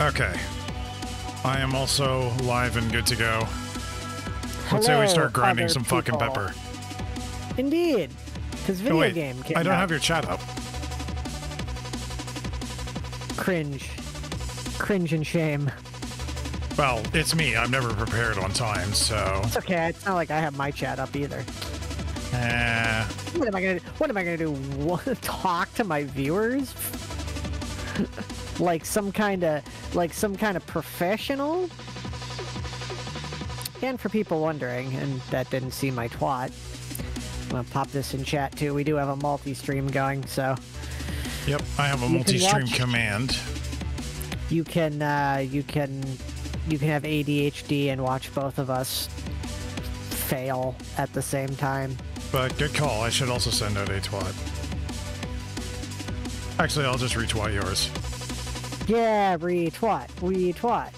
Okay. I am also live and good to go. Let's say we start grinding some people. fucking pepper. Indeed. Because video oh, wait, game I don't out. have your chat up. Cringe. Cringe and shame. Well, it's me. I'm never prepared on time, so. It's okay. It's not like I have my chat up either. Eh. What am I gonna? What am I gonna do? Talk to my viewers? like some kind of, like some kind of professional? And for people wondering, and that didn't see my twat, I'm gonna pop this in chat too. We do have a multi-stream going, so. Yep, I have a multi-stream command. You can, uh, you can you can have ADHD and watch both of us fail at the same time. But good call. I should also send out a twat. Actually, I'll just retweet yours. Yeah, we twat, we twat,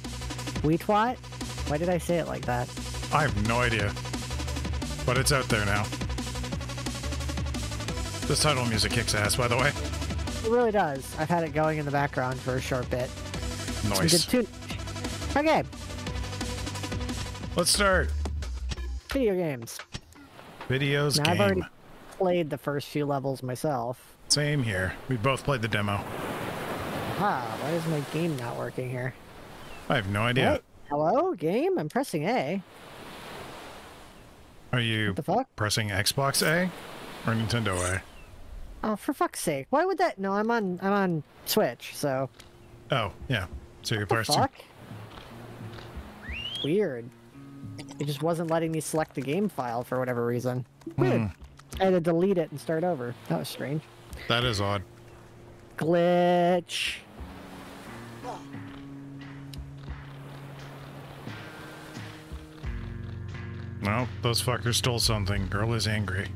we twat. Why did I say it like that? I have no idea. But it's out there now. This title music kicks ass, by the way. It really does. I've had it going in the background for a short bit. Nice. Okay. Let's start. Video games. Videos now, game. I've already played the first few levels myself. Same here. We both played the demo. Ah, why is my game not working here? I have no idea. What? Hello, game? I'm pressing A. Are you the fuck pressing Xbox A or Nintendo A? Oh, for fuck's sake! Why would that? No, I'm on. I'm on Switch, so. Oh yeah. So you're pressing. The Fuck? Weird. It just wasn't letting me select the game file for whatever reason. Weird. Hmm. I had to delete it and start over. That was strange. That is odd. Glitch. Well, those fuckers stole something. Girl is angry.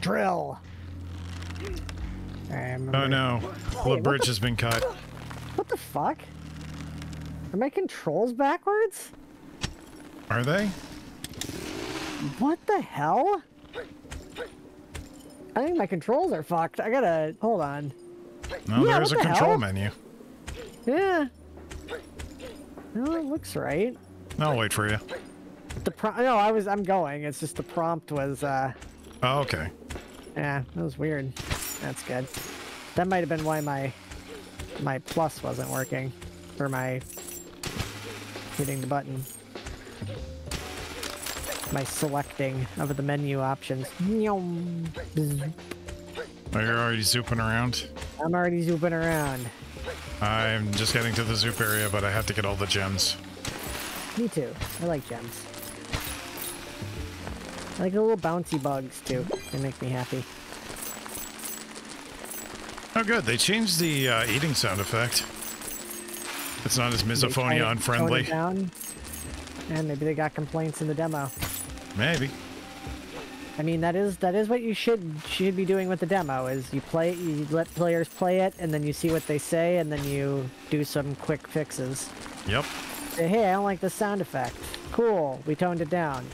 Drill. Oh no. the bridge has been cut. What the fuck? Are my controls backwards? Are they? What the hell? I think my controls are fucked. I gotta... Hold on. No, yeah, there's a the control hell? menu. Yeah. No, it looks right. I'll wait for you. The pro no, I was I'm going. It's just the prompt was uh Oh, okay. Yeah, that was weird. That's good. That might have been why my my plus wasn't working. For my hitting the button. My selecting of the menu options. Are you already zooping around? I'm already zooping around. I'm just getting to the zoop area, but I have to get all the gems. Me too. I like gems. I like the little bouncy bugs too. They make me happy. Oh good, they changed the uh, eating sound effect. It's not as misophonia unfriendly. Down, and maybe they got complaints in the demo. Maybe. I mean, that is that is what you should should be doing with the demo. Is you play it, you let players play it, and then you see what they say, and then you do some quick fixes. Yep. Hey, I don't like the sound effect. Cool, we toned it down.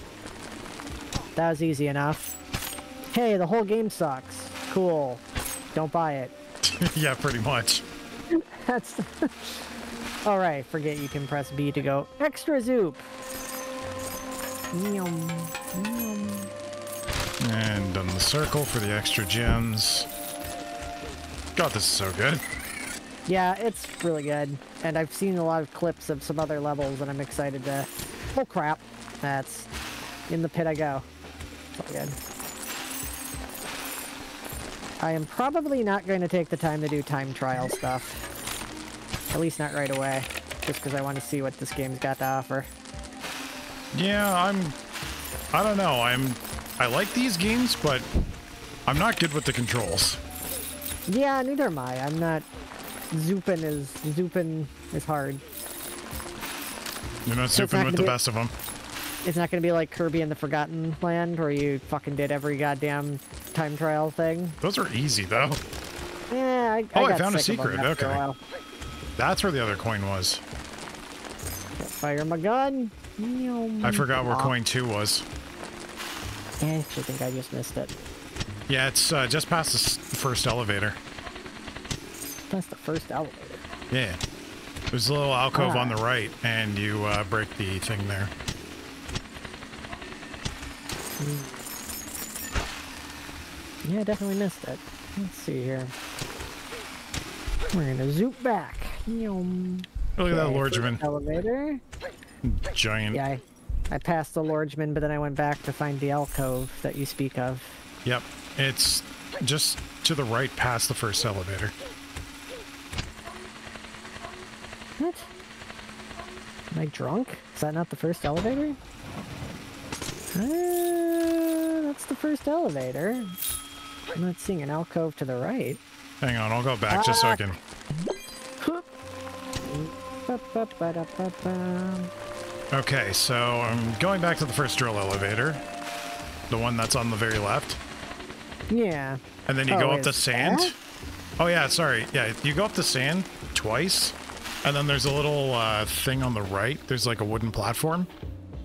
That was easy enough. Hey, the whole game sucks. Cool. Don't buy it. yeah, pretty much. That's. Alright, forget you can press B to go extra zoop. And done the circle for the extra gems. God, this is so good. Yeah, it's really good. And I've seen a lot of clips of some other levels and I'm excited to... Oh crap. That's... In the pit I go. It's good. I am probably not going to take the time to do time trial stuff. At least not right away. Just because I want to see what this game's got to offer. Yeah, I'm... I don't know. I'm... I like these games, but I'm not good with the controls. Yeah, neither am I. I'm not... Zoopin is... Zoopin is hard. You're not so zooping with the be, best of them. It's not going to be like Kirby in the Forgotten Land, where you fucking did every goddamn time trial thing. Those are easy, though. Yeah, I, Oh, I, I found a secret. Okay. That's where the other coin was. Fire my gun. I forgot where coin two was. I actually think I just missed it. Yeah, it's uh, just past the first elevator. Past the first elevator? Yeah. There's a little alcove on Ah. the right, and you uh, break the thing there. Yeah, I definitely missed it. Let's see here. We're gonna zoop back. Yum. Look at that Okay, Lordsman. Elevator. Giant. Yeah, I, I passed the Lordsman, but then I went back to find the alcove that you speak of. Yep. It's just to the right past the first elevator. What? Am I drunk? Is that not the first elevator? Uh, that's the first elevator. I'm not seeing an alcove to the right. Hang on, I'll go back just so I can. Okay, so I'm going back to the first drill elevator. The one that's on the very left. Yeah. And then you Oh, go up the sand. that? Oh yeah, sorry. Yeah, you go up the sand twice, and then there's a little uh, thing on the right. There's like a wooden platform.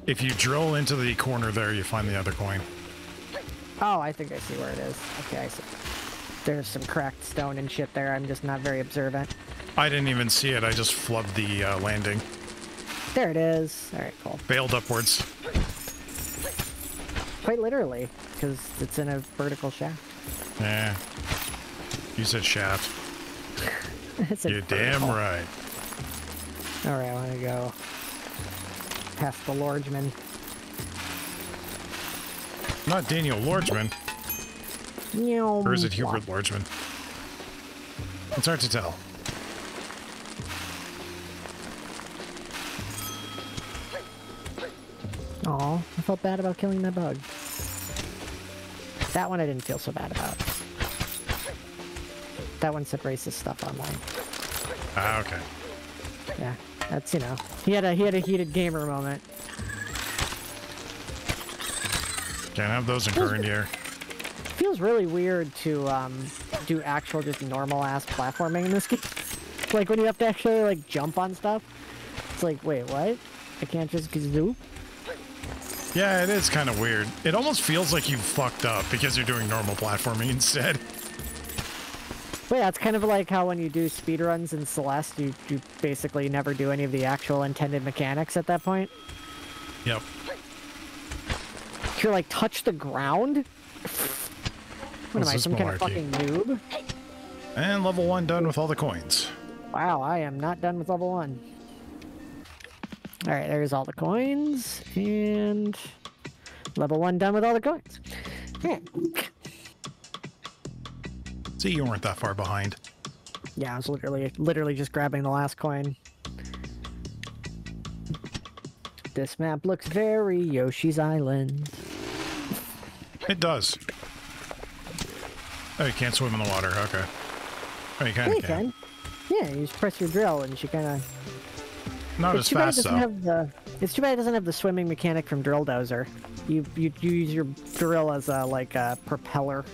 If you drill into the corner there, you find the other coin. Oh, I think I see where it is. Okay, I see. There's some cracked stone and shit there. I'm just not very observant. I didn't even see it. I just flubbed the uh, landing. There it is. All right, cool. Bailed upwards. Quite literally, because it's in a vertical shaft. Yeah. You said shaft. You're damn right. All right, I want to go past the Lordsman. Not Daniel Lordsman. Or is it Hubert Lordsman? It's hard to tell. Oh, I felt bad about killing that bug. That one I didn't feel so bad about. That one said racist stuff online. Ah, okay. Yeah, that's you know, he had a he had a heated gamer moment. Can't have those in current year. feels really weird to um, do actual just normal ass platforming in this game. like when you have to actually like jump on stuff. It's like, wait, what? I can't just zoop? Yeah, it is kind of weird. It almost feels like you fucked up because you're doing normal platforming instead. But yeah, it's kind of like how when you do speedruns in Celeste, you, you basically never do any of the actual intended mechanics at that point. Yep. You're like, touch the ground? What am What's I, this some kind of fucking noob? And level one done with all the coins. Wow, I am not done with level one. Alright, there's all the coins, and level one done with all the coins. Yeah, See, you weren't that far behind. yeah I was literally, literally just grabbing the last coin. This map looks very Yoshi's Island. It does. Oh, you can't swim in the water. Okay. Oh, you kind of you can. can. Yeah, you just press your drill and she kind of. Not It's as too bad it fast, doesn't though. have the. It's too bad it doesn't have the swimming mechanic from Drill Dozer. You you, you use your drill as a like a propeller.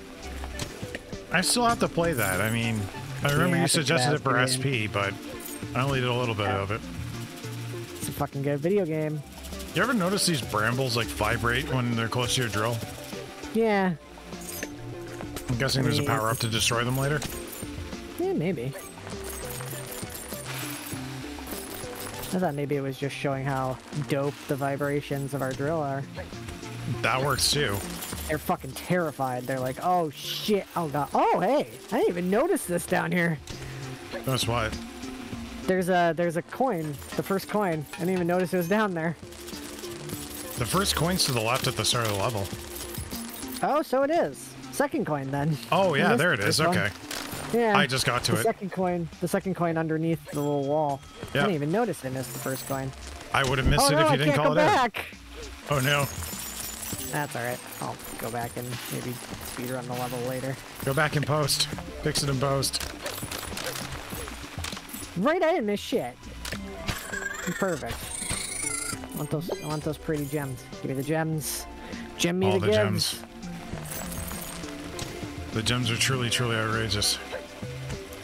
I still have to play that. I mean, I remember Yeah, you suggested it for SP, but I only did a little bit of it. It's a fucking good video game. You ever notice these brambles like vibrate when they're close to your drill? Yeah, I'm guessing there's a power up to destroy them later. yeah, maybe. I thought maybe it was just showing how dope the vibrations of our drill are. That works too. They're fucking terrified. They're like, oh shit, oh god, oh hey, I didn't even notice this down here. That's why. There's a there's a coin, the first coin. I didn't even notice it was down there. The first coin's to the left at the start of the level. Oh, so it is. Second coin then. Oh yeah, there it is. one. Okay. Yeah. I just got to the it. second coin, the second coin underneath the little wall. I Yeah. didn't even notice I missed the first coin. I would have missed oh it no, if you I didn't call it out. back. Oh no. That's all right. I'll go back and maybe speedrun the level later. Go back and post. Fix it in post. Right, I didn't miss shit. Perfect. I want those. I want those pretty gems. Give me the gems. Gem me All the, the gems. The gems are truly, truly outrageous.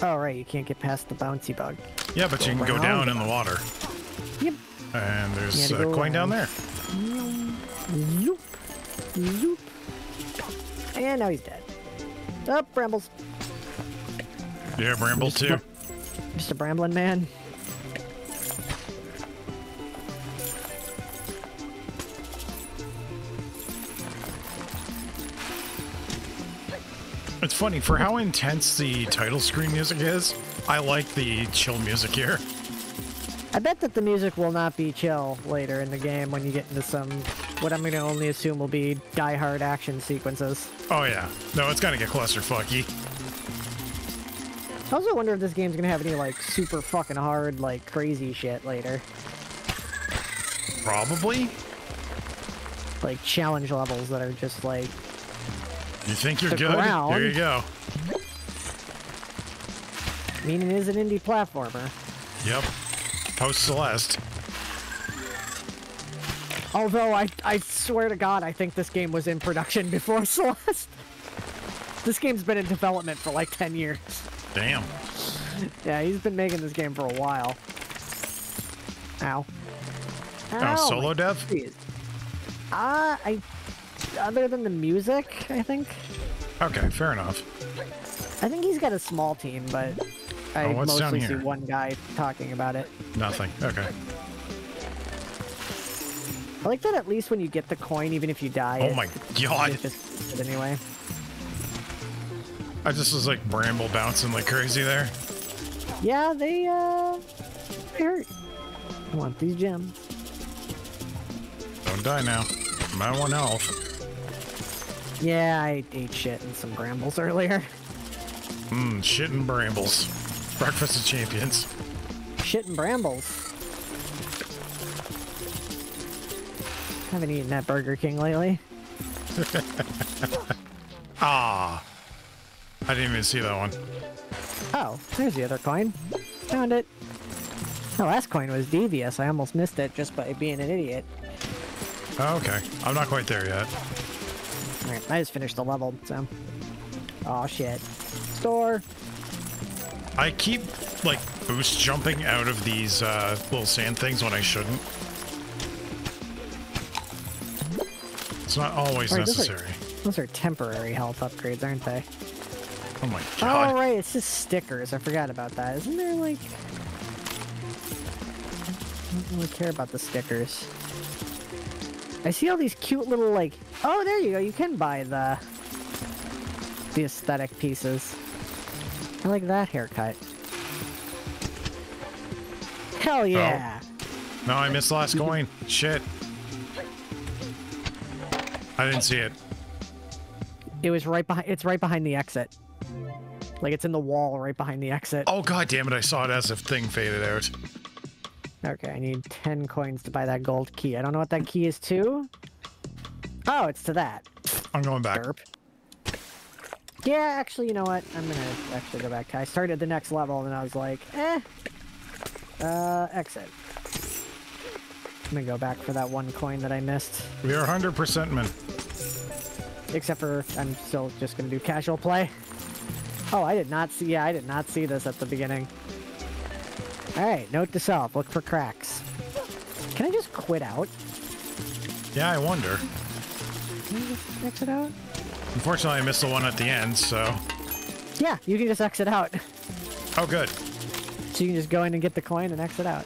Oh right, you can't get past the bouncy bug. Yeah, but you can go down in the water. Yep. And there's a go coin down there. Zoop. And now he's dead. Up, brambles. Yeah, Brambles too. Just a Bramblin man. It's funny, for how intense the title screen music is, I like the chill music here. I bet that the music will not be chill later in the game when you get into some, what I'm to only assume will be die-hard action sequences. Oh yeah. No, it's gonna get clusterfucky. I also wonder if this game's to have any, like, super fucking hard, like, crazy shit later. Probably? Like, challenge levels that are just, like, You think you're good? There ground. you go. I mean, it is an indie platformer. Yep. Post Celeste. Although, I, I swear to God, I think this game was in production before Celeste. This game's been in development for like 10 years. Damn. Yeah, he's been making this game for a while. Ow. Oh, Ow, solo dev? feet. Uh, I... Other than the music, I think. Okay, fair enough. I think he's got a small team, but I Oh, mostly see one guy talking about it. Nothing. Okay. I like that at least when you get the coin, even if you die, Oh my god. just anyway. I just was like bramble bouncing like crazy there. Yeah, they, uh... They hurt. I want these gems. Don't die now. I'm at one health. Yeah, I ate shit and some brambles earlier. Mmm, shit and brambles. Breakfast of champions. Shit and brambles. Haven't eaten at Burger King lately. Ah. I didn't even see that one. Oh, there's the other coin. Found it. The last coin was devious. I almost missed it just by being an idiot. Oh, okay. I'm not quite there yet. Alright, I just finished the level, so. Oh shit. Store. I keep like boost jumping out of these uh, little sand things when I shouldn't. Not always Alright, those are- Those are temporary health upgrades, aren't they? Oh my Oh, god. right, it's just stickers. I forgot about that. Isn't there like... I don't really care about the stickers. I see all these cute little like... Oh, there you go. You can buy the... The aesthetic pieces. I like that haircut. Hell yeah! No, I missed the last coin. Shit. I didn't see it. It was right behind... It's right behind the exit. Like, it's in the wall right behind the exit. Oh god damn it, I saw it as the thing faded out. Okay, I need 10 coins to buy that gold key. I don't know what that key is to. Oh, it's to that. I'm going back. Derp. Yeah, actually, you know what? I'm gonna actually go back. I started the next level and I was like, eh. Uh, exit. I'm gonna go back for that one coin that I missed. We are 100% men. Except for I'm still just gonna do casual play. Oh, I did not see. Yeah, I did not see this at the beginning. All right, note to self: look for cracks. Can I just quit out? Yeah, I wonder. Can I just exit out? Unfortunately, I missed the one at the end, so. Yeah, you can just exit out. Oh, good. So you can just go in and get the coin and exit out.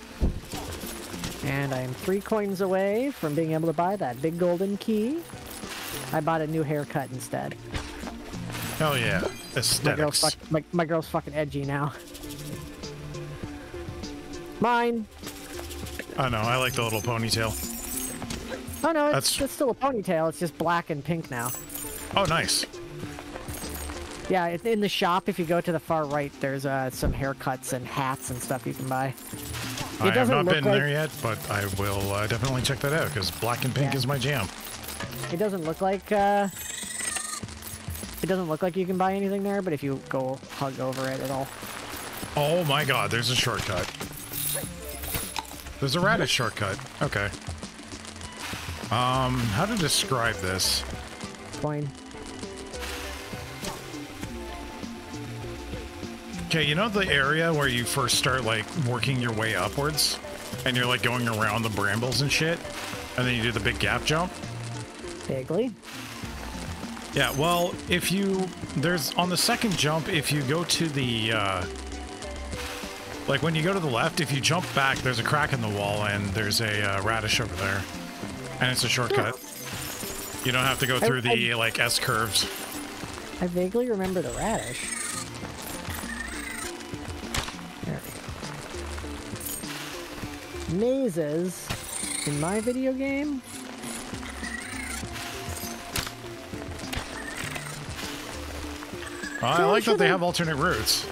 And I am three coins away from being able to buy that big golden key. I bought a new haircut instead. Hell yeah. My girl's, Aesthetics. fuck, my, my girl's fucking edgy now. Mine. I know, I like the little ponytail. Oh no, it's, That's- it's still a ponytail. It's just black and pink now. Oh, nice. Yeah, it- in the shop, if you go to the far right, there's uh, some haircuts and hats and stuff you can buy. I have doesn't been like- there yet, but I will uh, definitely check that out because black and pink Yeah. is my jam. It doesn't look like uh, it doesn't look like you can buy anything there, but if you go hug over it, it'll. Oh my god, there's a shortcut. There's a radish shortcut. Okay. Um, how to describe this? Coin. Okay, you know the area where you first start like working your way upwards, and you're like going around the brambles and shit, and then you do the big gap jump. Vaguely. Yeah, well, if you there's on the second jump, if you go to the uh, Like when you go to the left, if you jump back, there's a crack in the wall and there's a uh, radish over there. And it's a shortcut. You don't have to go through the like S curves. I vaguely remember the radish. Mazes in my video game? Oh, I like sure that they they- have alternate routes.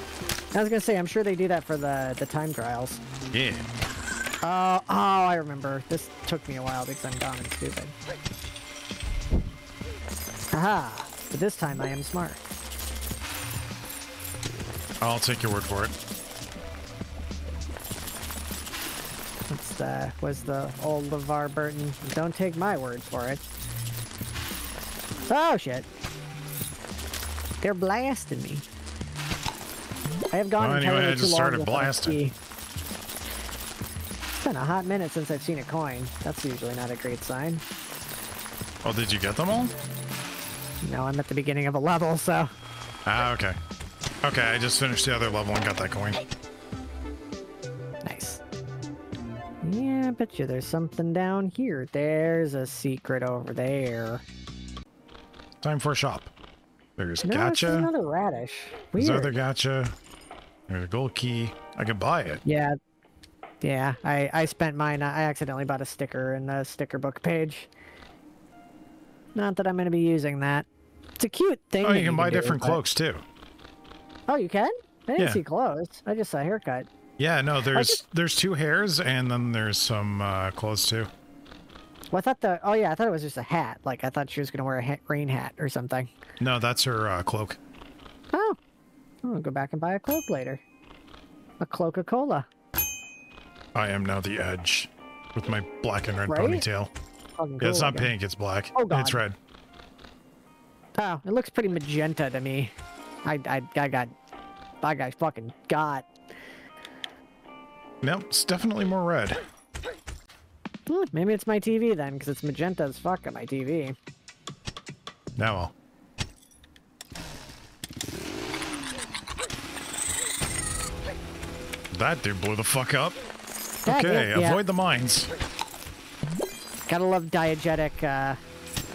I was gonna say, I'm sure they do that for the, the time trials. Yeah. Oh, oh, I remember. This took me a while because I'm dumb and stupid. Aha! But this time I am smart. I'll take your word for it. The was the old LeVar Burton? Don't take my word for it. Oh shit! They're blasting me. I have gone Well, anyway, I just started blasting. It's been a hot minute since I've seen a coin. That's usually not a great sign. Oh, did you get them all? No, I'm at the beginning of a level, so Ah, okay. Okay, I just finished the other level and got that coin. Bet you there's something down here. There's a secret over there. Time for a shop. There's No, gotcha. another radish. There's Weird. other gotcha. There's a gold key. I could buy it. Yeah. Yeah, I, I spent mine. I accidentally bought a sticker in the sticker book page. Not that I'm going to be using that. It's a cute thing. Oh, that you can buy do, different but- clothes too. Oh, you can? I didn't Yeah. see clothes. I just saw haircut. Yeah, no, there's just- there's two hairs and then there's some uh, clothes too. Well, I thought the. Oh, yeah, I thought it was just a hat. Like, I thought she was going to wear a ha- rain hat or something. No, that's her uh, cloak. Oh. I'm to go back and buy a cloak later. A Coca Cola. I am now the edge with my black and red Right? ponytail. Fucking Yeah, it's not looking. pink, it's black. Oh, It's red. Oh, it looks pretty magenta to me. I, I, I got. I got fucking got. Nope, it's definitely more red. Hmm, maybe it's my TV then, because it's magenta as fuck on my TV. Now well. That dude blew the fuck up. God, Okay, yeah. avoid the mines. Gotta love diegetic uh,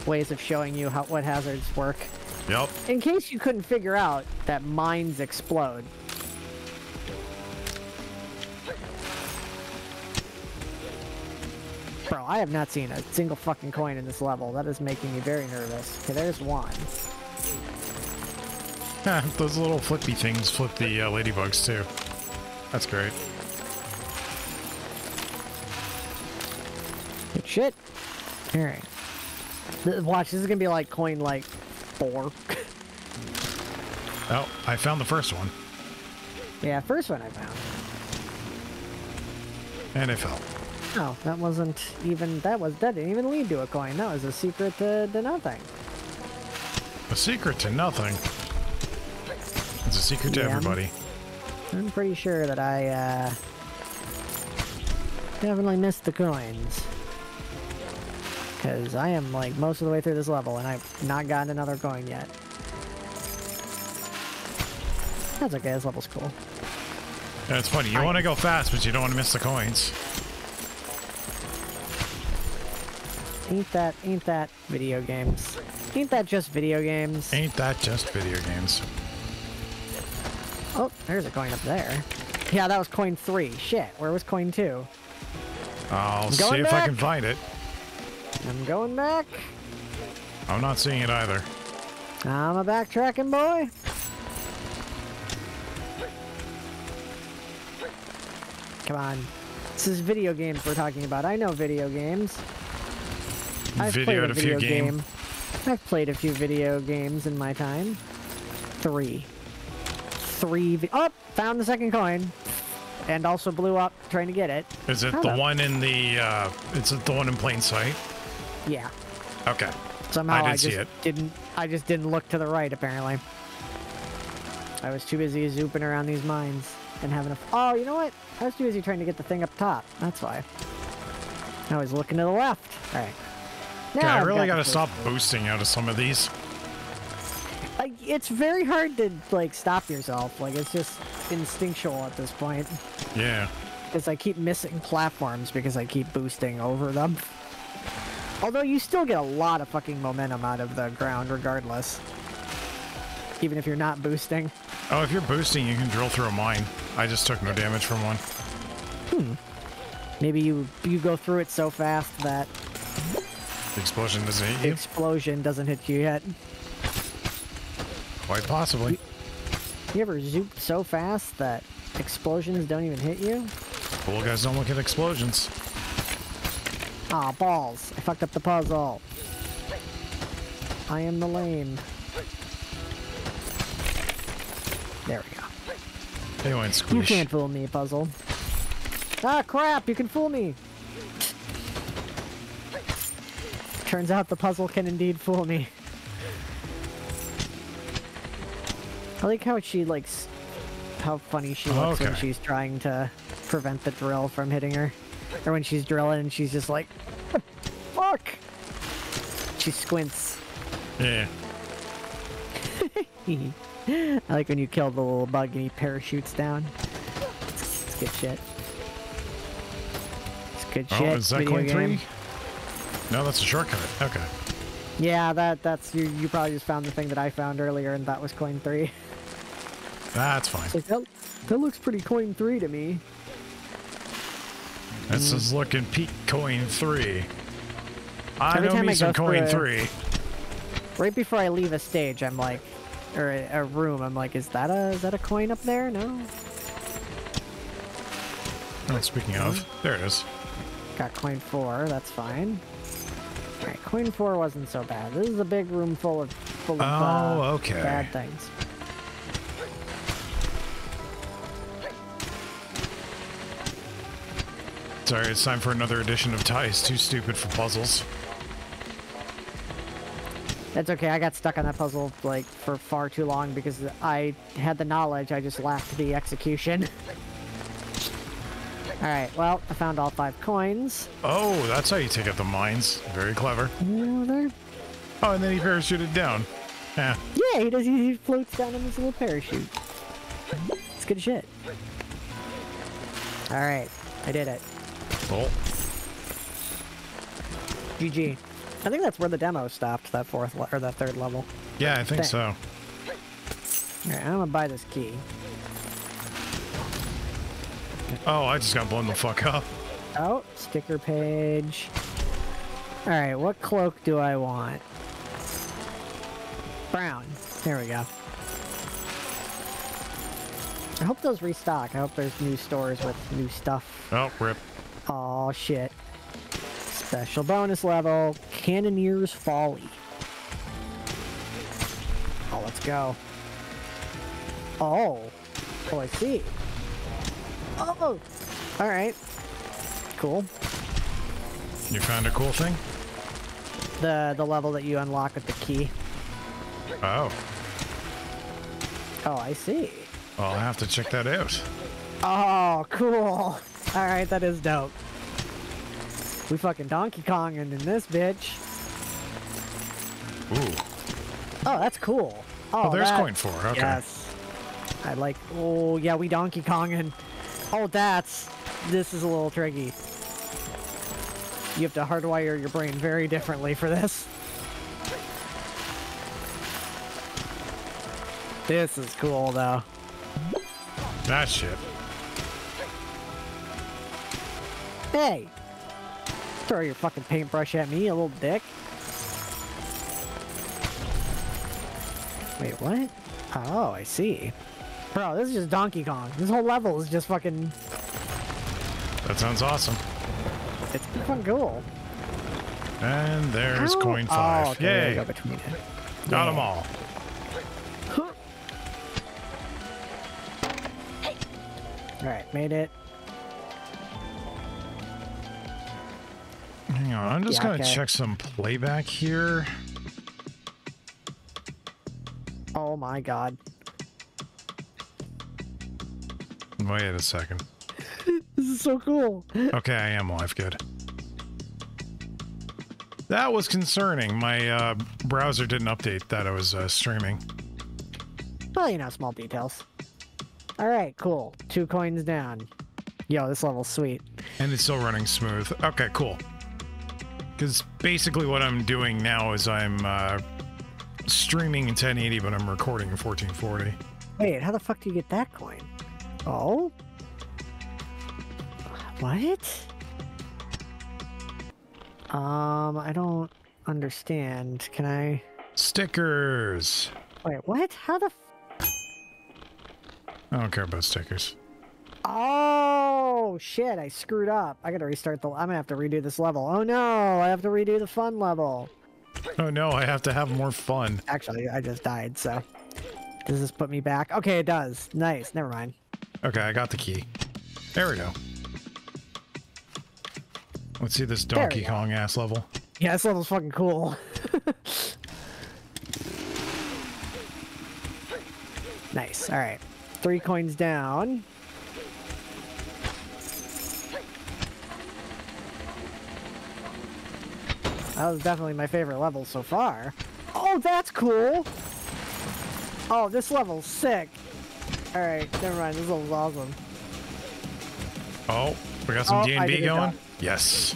ways of showing you how what hazards work. Yep. In case you couldn't figure out that mines explode. Bro, I have not seen a single fucking coin in this level. That is making me very nervous. Okay, there's one. Yeah, those little flippy things flip the uh, ladybugs too. That's great. Good shit. Alright. Watch, this is gonna be like coin like four. Oh, I found the first one, yeah, first one I found. and it fell. Oh, that wasn't even that was that didn't even lead to a coin. That was a secret to, to nothing. A secret to nothing. It's a secret to Yeah. everybody. I'm pretty sure that I uh definitely missed the coins. Cause I am like most of the way through this level and I've not gotten another coin yet. That's okay, this level's cool. It's funny. You I- want to go fast, but you don't want to miss the coins. Ain't that ain't that video games? Ain't that just video games? Ain't that just video games? Oh, there's a coin up there. Yeah, that was coin three. Shit, where was coin two? I'll see if I can find it. I'm going back. I'm not seeing it either. I'm a backtracking boy. Come on. This is video games we're talking about. I know video games. I've played Videoed a a few video game. game. I've played a few video games in my time. Three. Three. Vi- oh, found the second coin. And also blew up trying to get it. Is it the one in the? uh Is it the one in plain sight? Yeah. Okay. Somehow I I, did see just it. didn't. I just didn't look to the right. Apparently, I was too busy zooping around these mines and having a. Oh, you know what? I was too busy trying to get the thing up top. That's why. I was looking to the left. All right. Now I really got to stop boosting out of some of these. Uh, it's very hard to like stop yourself. Like it's just instinctual at this point. Yeah. Because I keep missing platforms because I keep boosting over them. Although you still get a lot of fucking momentum out of the ground regardless. Even if you're not boosting. Oh, if you're boosting, you can drill through a mine. I just took no damage from one. Hmm. Maybe you you go through it so fast that The explosion doesn't hit you? explosion doesn't hit you yet. Quite possibly. You ever zoop so fast that explosions don't even hit you? Cool guys don't look at explosions. Aw, balls. I fucked up the puzzle. I am the lame. There we go. They went You can't fool me, puzzle. Ah, crap! You can fool me! Turns out the puzzle can indeed fool me. I like how she likes how funny she looks when she's trying to prevent the drill from hitting her. Or when she's drilling and she's just like, fuck! She squints. Yeah. I like when you kill the little bug and he parachutes down. It's, good shit. It's good Oh, shit. is that video game. three? No, that's a shortcut. Okay. Yeah, that that's you. You probably just found the thing that I found earlier, and that was coin three. That's fine. Like that. That looks pretty coin three to me. This is looking peak coin three. I Every know me I some coin a- three. Right before I leave a stage, I'm like, or a, a room, I'm like, is that a is that a coin up there? No. Oh, speaking of, there it is. Got coin four. That's fine. Coin four wasn't so bad. This is a big room full of full of Oh, uh, okay. bad things. Sorry, it's time for another edition of Tai's. Too stupid for puzzles. That's okay. I got stuck on that puzzle like for far too long because I had the knowledge. I just lacked the execution. all right. Well, I found all five coins. Oh, that's how you take out the mines. Very clever. Oh, and then he parachuted down. Yeah. Yeah, he does. He floats down in his little parachute. It's good shit. All right, I did it. Cool. GG. I think that's where the demo stopped. That fourth or that third level. Yeah, I think so. All right, I'm gonna buy this key. Oh, I just got blown the fuck up. Oh, sticker page. All right, what cloak do I want? Brown. There we go. I hope those restock. I hope there's new stores with new stuff. Oh, rip. Oh shit. Special bonus level, Cannoneer's Folly. Oh, let's go. Oh. Oh, I see. Oh! Alright. Cool. You found a cool thing? The the level that you unlock with the key. Oh. Oh, I see. Well, I'll have to check that out. Oh, cool. Alright, that is dope. We fucking Donkey Kong in this bitch. Ooh. Oh, that's cool. Oh, Oh, there's that- coin four. Okay. Yes. I like. Oh yeah, we Donkey Konging. Oh, that's. This is a little tricky. You have to hardwire your brain very differently for this. This is cool though. That shit. Hey! Throw your fucking paintbrush at me, you little dick. Wait, what? Oh, I see. Bro, this is just Donkey Kong. This whole level is just fucking. That sounds awesome. It's fucking cool. And there's Ow. coin Oh, five. okay, Yay. go between it. Got Yeah. them all. Alright, made it. Hang on. I'm just Yeah, going to okay. check some playback here. Oh my god. Wait a second. This is so cool. Okay, I am live. Good. That was concerning. My uh, browser didn't update that I was uh, streaming. Well, you know, small details. All right, cool. Two coins down. Yo, this level's sweet. And it's still running smooth. Okay, cool. Because basically what I'm doing now is I'm uh, streaming in 1080, but I'm recording in 1440. Wait, how the fuck do you get that coin? Oh? What? Um, I don't understand. Can I... Stickers! Wait, what? How the... F I don't care about stickers. Oh, shit, I screwed up. I gotta restart the... I'm gonna have to redo this level. Oh no, I have to redo the fun level. Oh no, I have to have more fun. Actually, I just died, so... Does this put me back? Okay, it does. Nice, never mind. Okay, I got the key. There we go. Let's see this Donkey go. Kong ass level. Yeah, this level's fucking cool. nice. All right. Three coins down. That was definitely my favorite level so far. Oh, that's cool. Oh, this level's sick. All right, never mind. This level's awesome. Oh, we got some Oh, D&B going? Yes.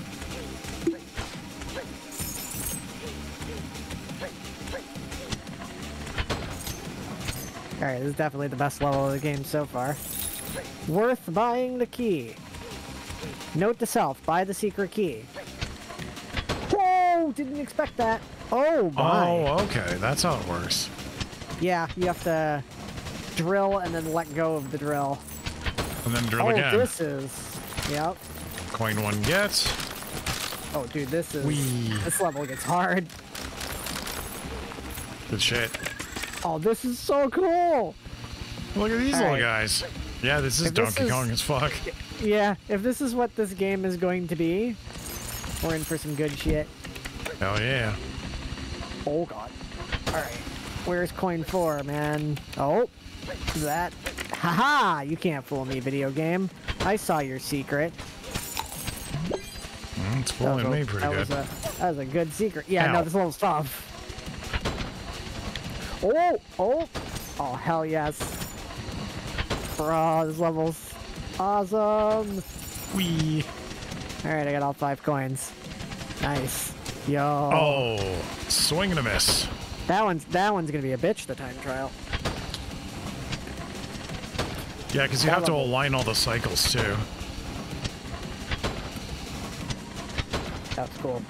All right, this is definitely the best level of the game so far. Worth buying the key. Note to self, buy the secret key. Whoa, didn't expect that. Oh my. Oh, okay. That's how it works. Yeah, you have to drill and then let go of the drill. And then drill oh, again. this is... Yep. Coin one gets. Oh, dude, this is... Whee. This level gets hard. Good shit. Oh, this is so cool! Look at these little Alright. guys. Yeah, this is If this Donkey is- Kong as fuck. Yeah, if this is what this game is going to be, we're in for some good shit. Hell yeah. Oh god. Alright. Where's coin four, man? Oh. That. Haha! You can't fool me, video game. I saw your secret. Mm, it's fooling a- me pretty that good. Was a, that was a good secret. Yeah, no, this level's tough. Oh! Oh! Oh, hell yes. Bro, this level's awesome. Wee. Alright, I got all five coins. Nice. Yo. Oh, swing and a miss. That one's that one's gonna be a bitch the time trial. Yeah, because you have to align all the cycles too. That's cool.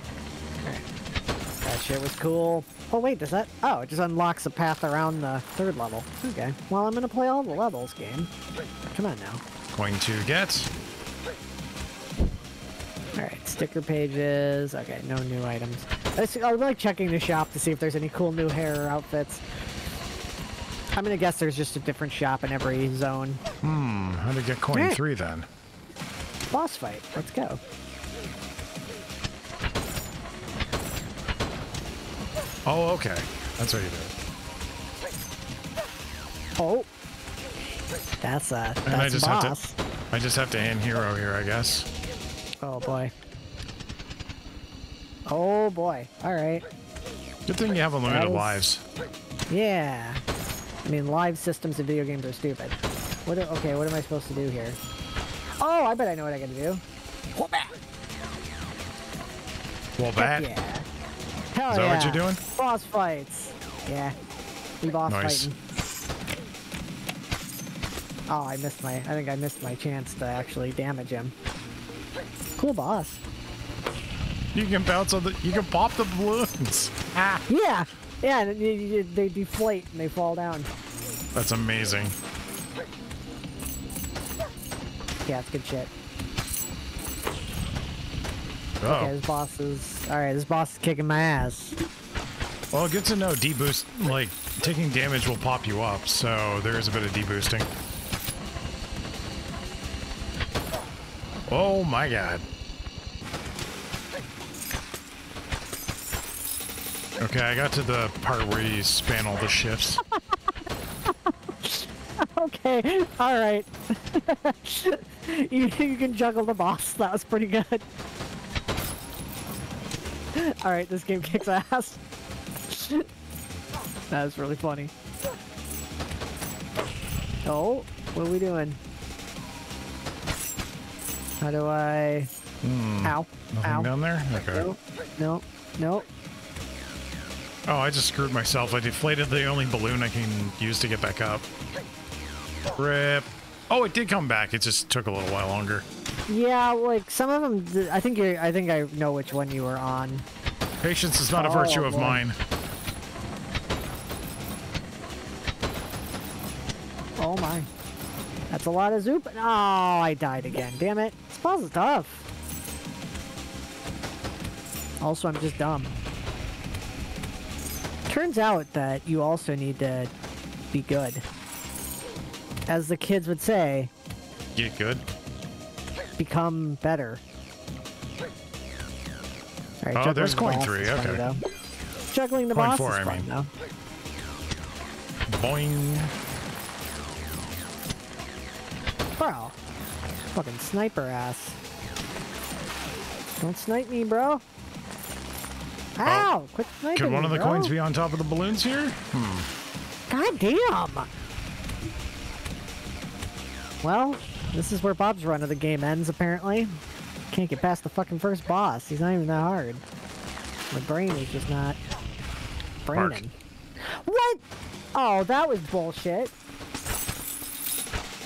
That shit was cool. Oh wait, does that? Oh, it just unlocks a path around the third level. Okay. Well, I'm gonna play all the levels, game. Come on now. Going to get. Alright, sticker pages. Okay, no new items. I would like checking the shop to see if there's any cool new hair or outfits. I'm gonna guess there's just a different shop in every zone. Hmm, how to get coin three then? Boss fight. Let's go. Oh, okay. That's what you do. Oh. That's uh And I just boss. have to I just have to end hero here, I guess. Oh boy. Oh boy. Alright. Good thing you have unlimited was- lives. Yeah. I mean, live systems in video games are stupid. What? do- okay, what am I supposed to do here? Oh, I bet I know what I gotta do. Well, Heck bat. yeah. Hell Is that yeah. what you're doing? Boss fights. Yeah. We boss Nice. fighting. Oh, I missed my. I think I missed my chance to actually damage him. Cool boss. You can bounce on the. You can pop the balloons. Ah, Yeah. Yeah, you, they deflate and they fall down. that's amazing. Yeah, it's good shit. Oh, Okay, this boss is. Alright, this boss is kicking my ass. well, good to know. Deboost, like taking damage will pop you up, so there is a bit of deboosting. Oh my god. Okay, I got to the part where you span all the shifts. Okay, alright. you, you can juggle the boss. That was pretty good. Alright, this game kicks ass. that was really funny. Oh, what are we doing? How do I... Hmm. Ow. Nothing Ow. down there? Okay. No, no, no. Oh, I just screwed myself. I deflated the only balloon I can use to get back up. Rip. Oh, it did come back. It just took a little while longer. Yeah, like some of them. I think you. I think I know which one you were on. Patience is not a Oh, virtue of oh, boy. mine. Oh my. That's a lot of zoop. Oh, I died again. Damn it. This is tough. Also, I'm just dumb. Turns out that you also need to be good. As the kids would say, Get good. become better. Right, Oh, there's the coin three, okay. though. Juggling the Coin boss four, is I fun, mean. though. Boing. Bro. Fucking sniper ass. Don't snipe me, bro. Ow! Oh. Quit sniping Could one of the bro. coins be on top of the balloons here? Hmm. God damn! Well, this is where Bob's run of the game ends, apparently. Can't get past the fucking first boss. He's not even that hard. My brain is just not Mark. braining. What? Oh, that was bullshit.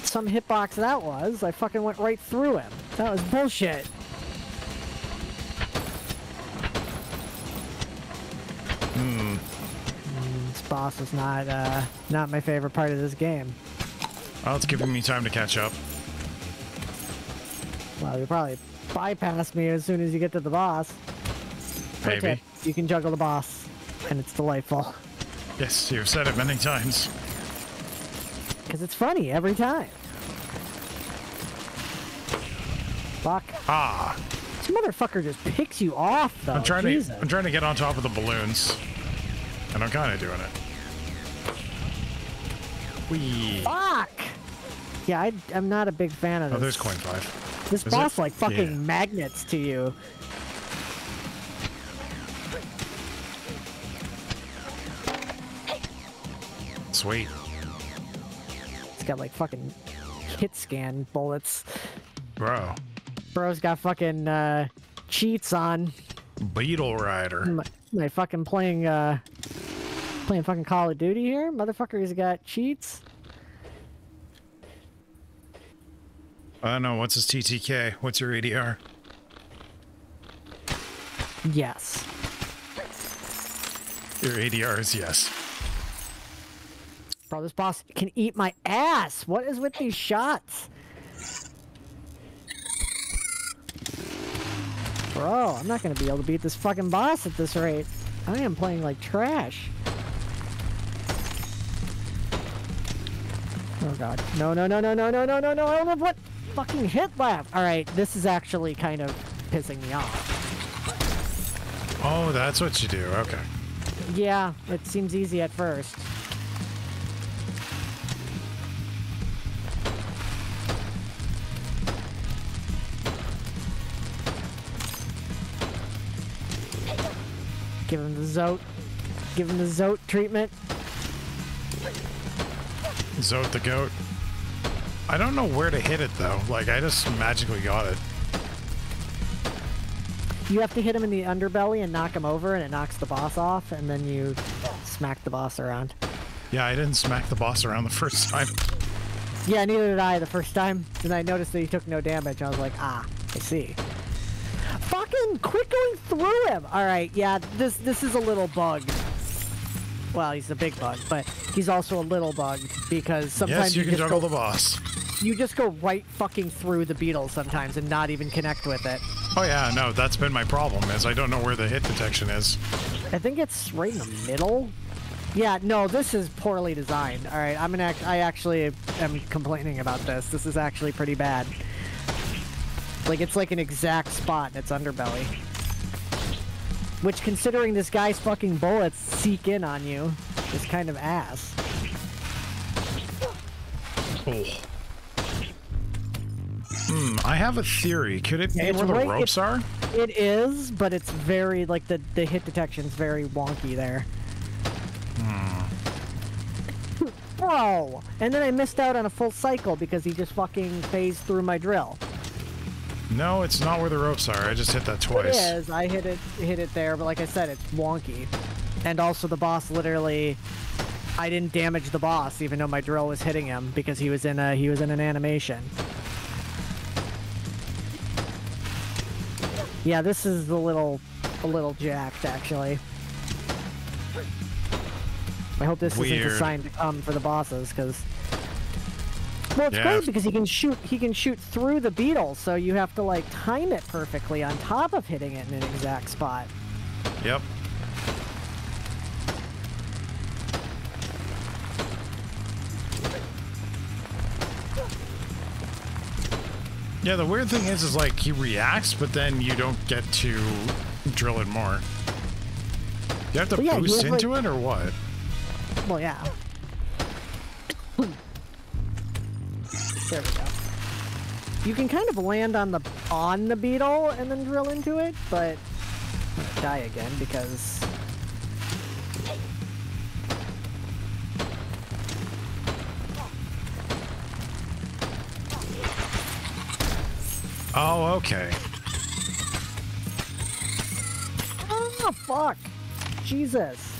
Some hitbox that was. I fucking went right through him. That was bullshit. Hmm. This boss is not, uh, not my favorite part of this game. Oh, it's giving me time to catch up. Well, you probably bypass me as soon as you get to the boss. Maybe. tip, You can juggle the boss, and it's delightful. Yes, you've said it many times. Because it's funny every time. Fuck. Ah, This motherfucker just picks you off, though. I'm trying Jesus. to I'm trying to get on top of the balloons. And I'm kind of doing it. Whee. Fuck! Yeah, I, I'm not a big fan of Oh, this. there's coin five. This Is boss it? like fucking Yeah. magnets to you. Sweet. It's got like fucking hit scan bullets. Bro. Bro's got fucking uh, cheats on. Beetle Rider. Am I- am fucking playing uh playing fucking Call of Duty here? Motherfucker's got cheats. I don't know. What's his TTK? What's your ADR? Yes. Your ADR is yes. Bro, this boss can eat my ass. What is with these shots? Bro, I'm not gonna be able to beat this fucking boss at this rate. I am playing like trash. Oh god. No, no, no, no, no, no, no, no, no. I don't have what fucking hit left. Alright, this is actually kind of pissing me off. Oh, that's what you do. Okay. Yeah, it seems easy at first. Give him the Zote. Give him the Zote treatment. Zote the goat. I don't know where to hit it though. Like I just magically got it. You have to hit him in the underbelly and knock him over, and it knocks the boss off, and then you smack the boss around. Yeah, I didn't smack the boss around the first time. Yeah, neither did I the first time. And I noticed that he took no damage. I was like, ah, I see. Fucking quit going through him! Alright, yeah, this this is a little bugged. Well, he's a big bug, but he's also a little bug because sometimes yes, you, can just juggle go, the boss. you just go right fucking through the beetle sometimes and not even connect with it. Oh yeah, no, that's been my problem is I don't know where the hit detection is. I think it's right in the middle. Yeah, no, this is poorly designed. All right, I'm gonna. Act, I actually am complaining about this. This is actually pretty bad. Like it's like an exact spot in its underbelly. Which, considering this guy's fucking bullets seek in on you, is kind of ass. Oh. Hmm, I have a theory. Could it be It's where the right- ropes are? It is, but it's very like the the hit detection's very wonky there. Bro! And then I missed out on a full cycle because he just fucking phased through my drill. No, it's not where the ropes are. I just hit that twice. is. I hit it hit it there, but like I said, it's wonky. And also the boss literally I didn't damage the boss even though my drill was hitting him because he was in a he was in an animation. Yeah, this is a little a little jacked actually. I hope this isn't Weird. a sign to come for the bosses because well, it's Yeah. great because he can shoot he can shoot through the beetle, so you have to like time it perfectly on top of hitting it in an exact spot. Yep. Yeah, the weird thing is, is like he reacts, but then you don't get to drill it more. You have to Well, yeah, boost have, like- into it, or what? Well, yeah. There we go. You can kind of land on the on the beetle and then drill into it, but I'm gonna die again because Oh, okay. oh fuck, Jesus.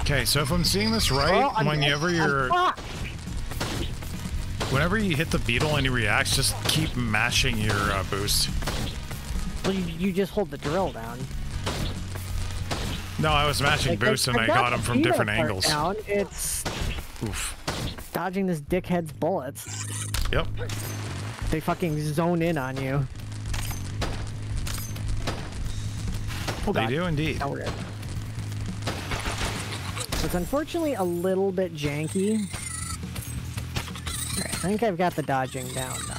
Okay, so if I'm seeing this right, Oh, whenever. I'm you're. Whenever you hit the beetle and he reacts, just keep mashing your uh, boost. Well, you, you just hold the drill down. No, I was mashing Like, boost and I got the him from different angles. Down. It's Oof. dodging this dickhead's bullets. Yep. They fucking zone in on you. Oh, They God. do indeed. Good. It's unfortunately a little bit janky. I think I've got the dodging down though.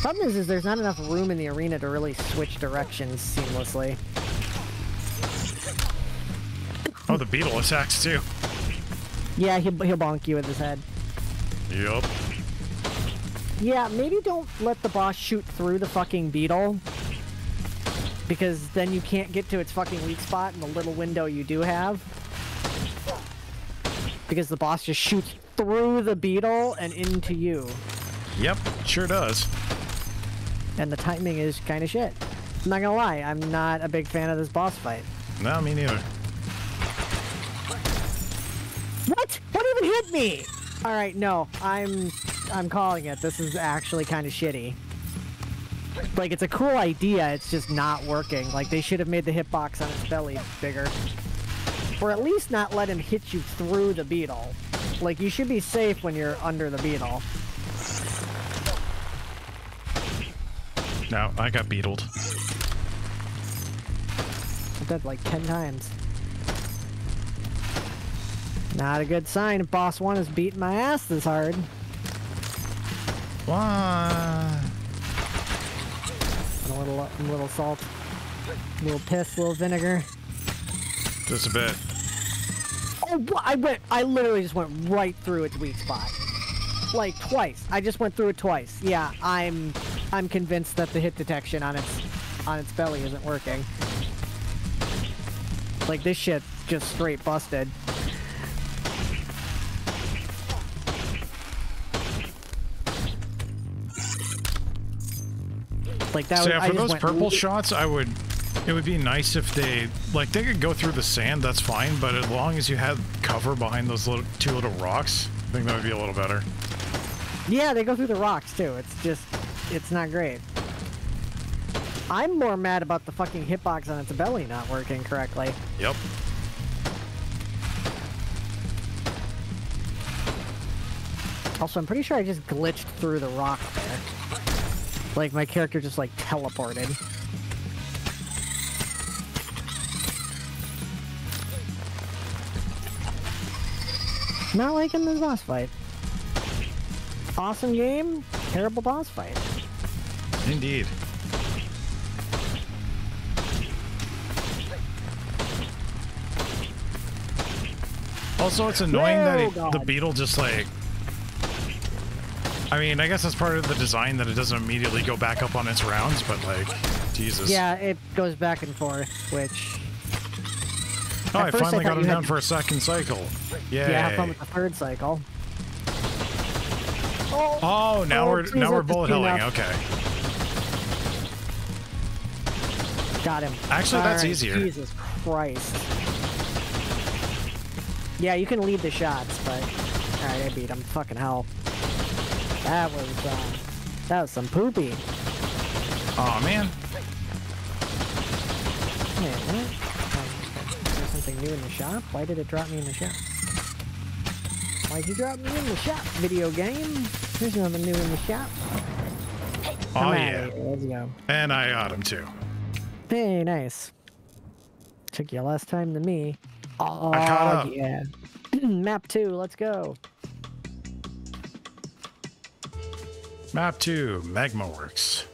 Problem is, is there's not enough room in the arena to really switch directions seamlessly. Oh, the beetle attacks too. Yeah, he'll, he'll bonk you with his head. Yep. Yeah, maybe don't let the boss shoot through the fucking beetle. Because then you can't get to its fucking weak spot in the little window you do have. Because the boss just shoots through the beetle and into you. Yep, sure does. And the timing is kind of shit. I'm not gonna lie, I'm not a big fan of this boss fight. No, me neither. What? What even hit me? Alright, no. I'm I'm calling it. This is actually kind of shitty. Like, it's a cool idea, it's just not working. Like, they should have made the hitbox on its belly bigger. Or at least not let him hit you through the beetle. Like, you should be safe when you're under the beetle. No, I got beetled. I did like 10 times. Not a good sign if boss one is beating my ass this hard. And a little, a little salt. A little piss, a little vinegar. Just a bit. Oh, I went. I literally just went right through its weak spot, like twice. I just went through it twice. Yeah, I'm. I'm convinced that the hit detection on its on its belly isn't working. Like this shit just straight busted. Like that. So was, yeah, for those purple shots, I would. It would be nice if they like they could go through the sand. That's fine, but as long as you had cover behind those little two little rocks, I think that would be a little better. Yeah, they go through the rocks too. It's just, it's not great. I'm more mad about the fucking hitbox on its belly not working correctly. Yep. Also, I'm pretty sure I just glitched through the rock there. Like, my character just, like, teleported. Not liking this boss fight. Awesome game, terrible boss fight. Indeed. Also, it's annoying that Oh, it, the beetle just like. I mean, I guess that's part of the design that it doesn't immediately go back up on its rounds, but like, Jesus. Yeah, it goes back and forth, which Oh, I first I finally got him down to- for a second cycle. Yay. Yeah, have fun with the third cycle. Oh, now Oh, we're please now we're bullet helling. Okay. Got him. Actually, that's Alright, easier. Jesus Christ. Yeah, you can lead the shots, but alright, I beat him. Fucking hell. That was uh, that was some poopy. Oh man. Wait, what? Oh, is there something new in the shop? Why did it drop me in the shop? Why'd you drop me in the shop, video game? There's nothing new in the shop. Oh yeah. Let's go. And I got him too. Hey, nice. Took you less time than me. Oh, I caught up. yeah. Map 2, let's go. Map two, Magma Works.